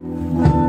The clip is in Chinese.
了。